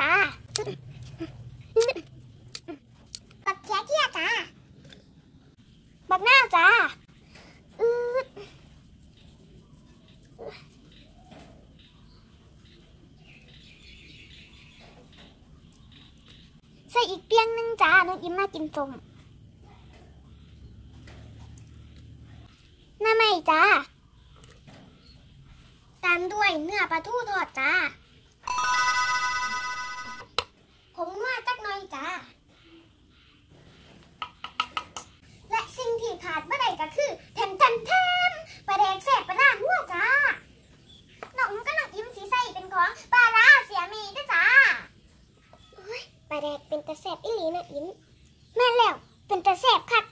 จ้าบักแค่ที่ยจ้าบักหน้าจ้าอืดใส่อีกเปียงนึงจ้านุยิ้มมากินจมหน้าไม่จ้าตามด้วยเนื้อปลาทูทอดจ้า จ้า และสิ่งที่ขาดเมื่อใดก็คือแทมแทมแทมปลาแดกแสบปลาหน้าหัวจ้าน้องก็น้องอิมสีใสเป็นของปลาร้าเสียมีด้วยจ้าปลาแดกเป็นตะแสบอีหลีนะอิมแม่แล้วเป็นตะแสบคัก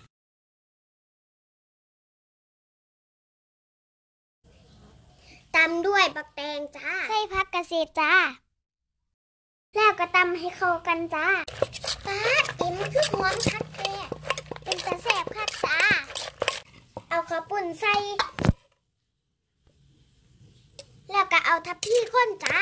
ตำด้วยบักแตงจ้า ใส่พักเกษตรจ้า แล้วก็ตำให้เข้ากันจ้าป้าอิมคือหอมคักแท้เป็นตะแสบคักจ้า เอาข้าวปุ่นใส่ แล้วก็เอาทับพี่ข้นจ้า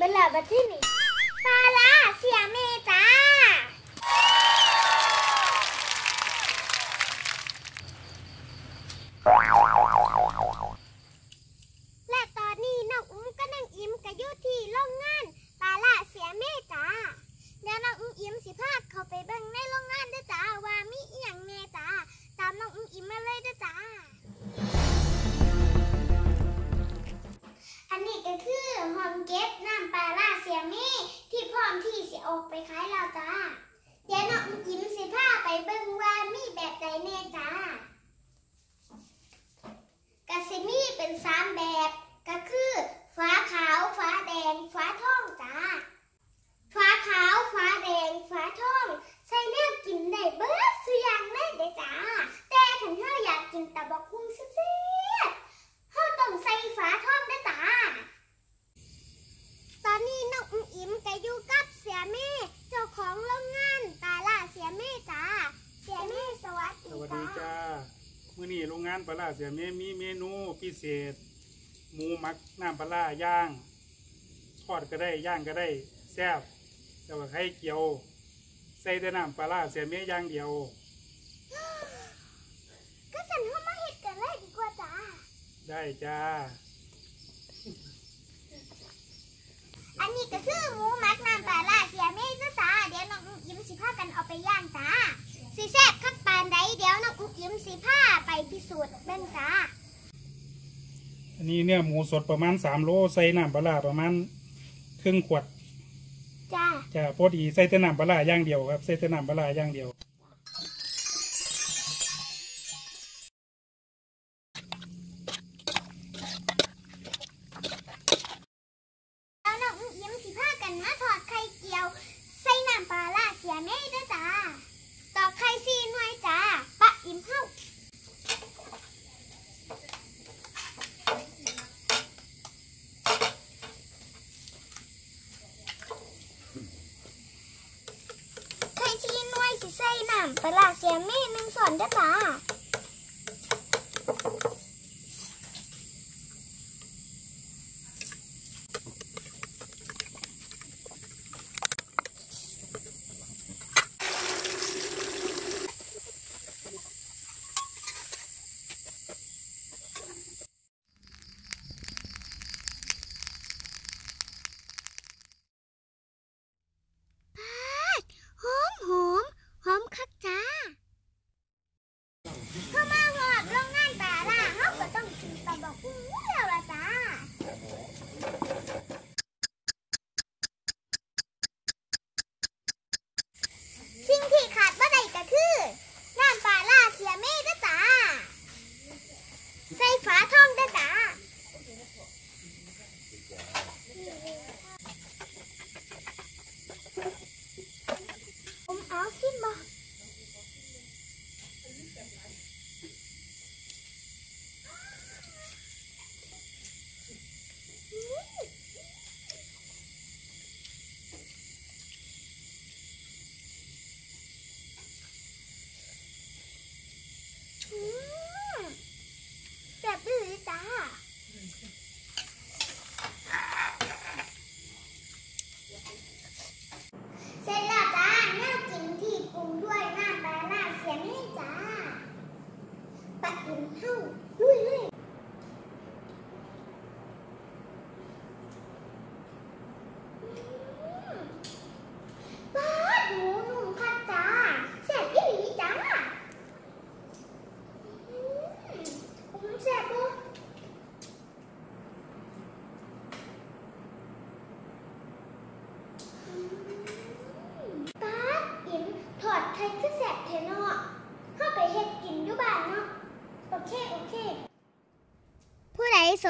เมื่อบัดที่นี่ปาลาเสียเมจ้าและตอนนี้น้องอุ้มก็นั่งอิ่มกับยู่ที่โรงงานปลาละเสียเมจ้าเดี๋ยวน้องอุ้มอิ่มสิพาเขาไปเบิ่งในโรงงานด้อจ้าว่ามีอีหยังแน่จ้าตามน้องอุ้มอิ่มมาเลยด้อจ้า คือห้องเก็บน้ำปลาละเสียมี่ที่พร้อมที่สิออกไปขายแล้วจ้าเดี๋ยวน้องอุ้มอิ่มสิพาไปเบิ่งว่ามีแบบใดแน่จ้ากาซิมีเป็นสามแบบก็คือฟ้าขาวฟ้าแดง ฟ้าทองจ้า ฟ้าขาว ฟ้าแดง ฟ้าทอง ใส่แนวกินได้เบิดสุอยางเลยเด้อจ้า แต่ขันเฮาอยากกินตะบักหุ่งแซ่บๆเฮาต้องใส่ฟ้าทองเด้อจ้า ตอนนี้น้องอุ้มอิมก็อยู่กับเสียแม่ เจ้าของโรงงานตาล่าเสียแม่จ้า เสียแม่สวัส ส ดี วัส จ้า ดีจ้ามื้อ นี้โรงงานปลาร้าเสียเมมีเมนูพิเศษ หมูหมักน้ำปลาร้าย่าง ทอดก็ได้ย่างก็ได้แซ่บแล้วก็ไข่เจียวใส่แต่น้ำปลาร้าเสียเมอย่างเดียว ก็สั่นเข้ามาเห็ดกันเลยดีกว่าจ้า ได้จ้า อันนี้ก็คือหมูหมักน้ำปลาล่าเสียเมฆนะจ้าเดี๋ยวน้องอุ้มยิ้มสิพากันเอาไปย่างจ้าสิแซ่บคักปานใดเดี๋ยวน้องอุ้มยิ้มสิพาไปพิสูจน์เบิ่งจ้า อันนี้เนี่ยหมูสดประมาณ3โลใส่น้ำปลาร้าประมาณครึ่งขวดจ้าจ้าพอดีใส่แต่น้ำปลาร้าอย่างเดียวครับใส่แต่น้ำปลาร้าอย่างเดียวแล้วน้องอุ้มยิ้มสิพากันมาทอดไข่เจียว ใส่น้ำปลาล่าเสียเมฆด้วยจ้าตอกไข่ซีหน่วยจ้า ปะอิ่มเฮาไข่ซีหน่วยามปลาล่าเสียมีหนึ่งส่วนด้วยจ้าจ้า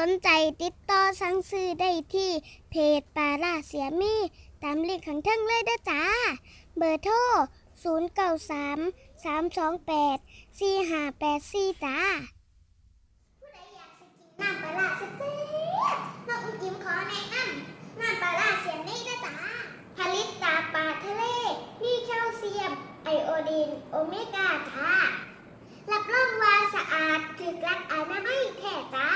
นใจติดต่อสั่งซื้อได้ที่เพจปาราเสียมี ตามลิงก์ข้างเทิงเลยเด้อจ้า เบอร์โทร 093 328 4584 จ้าผู้ใดอยากสิกิน้ำปาราเสียๆน้องอุ้ยขอแนะนำน้ำปาราเสียมี่จ้าผลิตจากปลาทะเล มีแคลเซียม ไอโอดีน โอเมก้าจ้ารับรองว่าสะอาดถึกรักอนามัยแท้จ้า